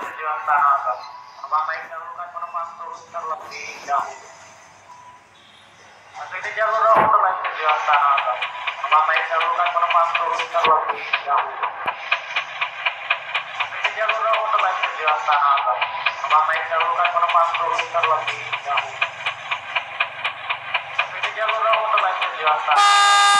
tujuan tanah atas. Penumpang naik dahulukan turun terlebih dahulu. Di jalur untuk naik tujuan atas. Penumpang naik dahulukan turun terlebih dahulu. Di jalur untuk naik tujuan atas. Penumpang naik dahulukan turun terlebih dahulu. Di jalur untuk naik tujuan tanah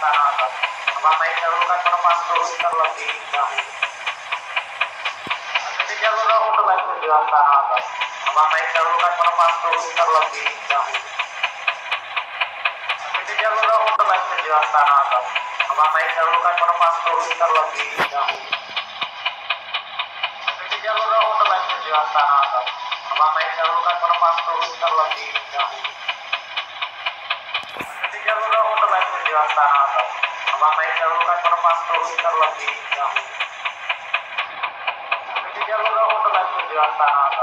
naik dahulukan penumpang turun terlebih dahulu. Tujuan tanah penumpang turun terlebih dahulu. Tujuan tanah penumpang turun terlebih dahulu. Jalur untuk tanah dahulukan penumpang turun terlebih dahulu. Dahulukan penumpang turun terlebih untuk tujuan atas.